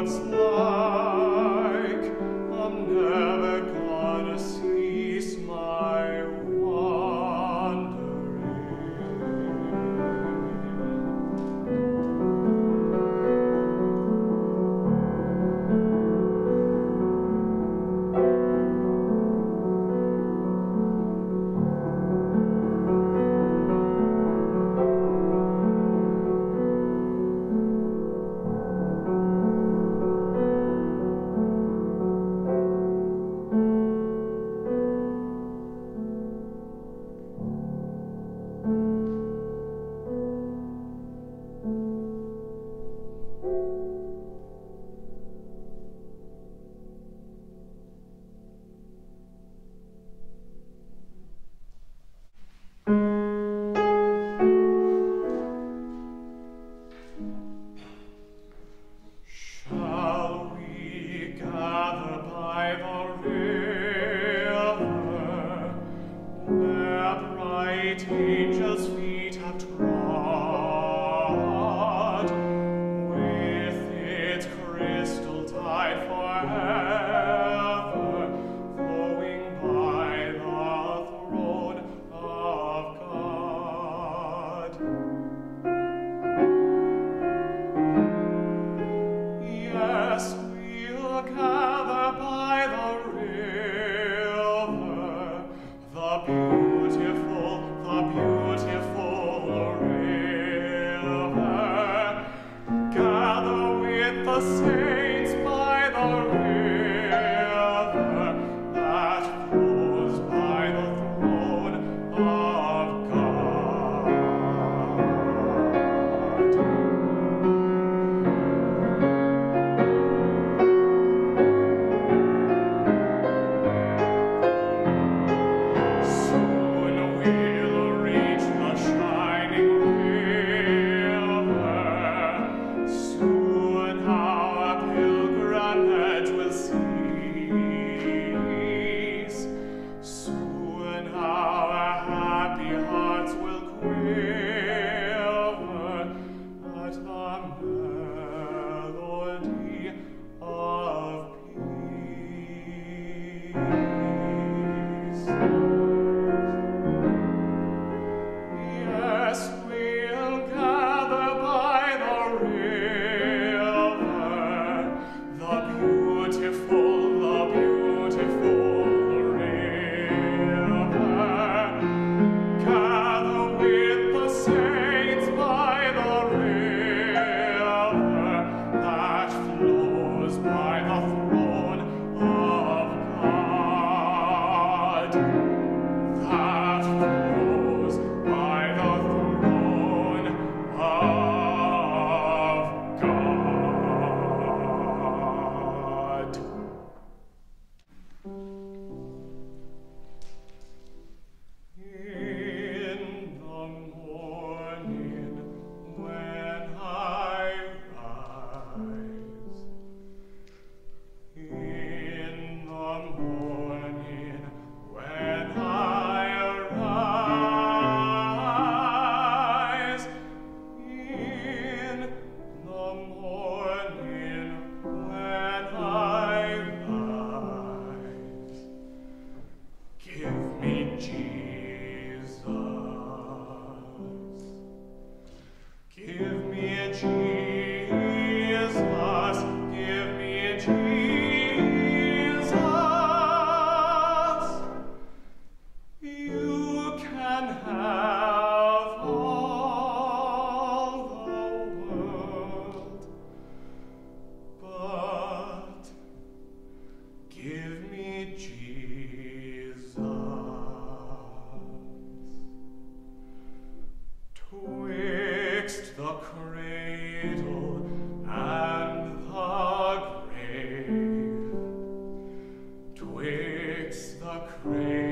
what's love? the same. Twixt the cradle